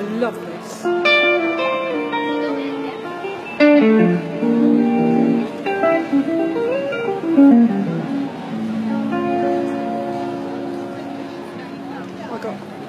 I love this. Oh I got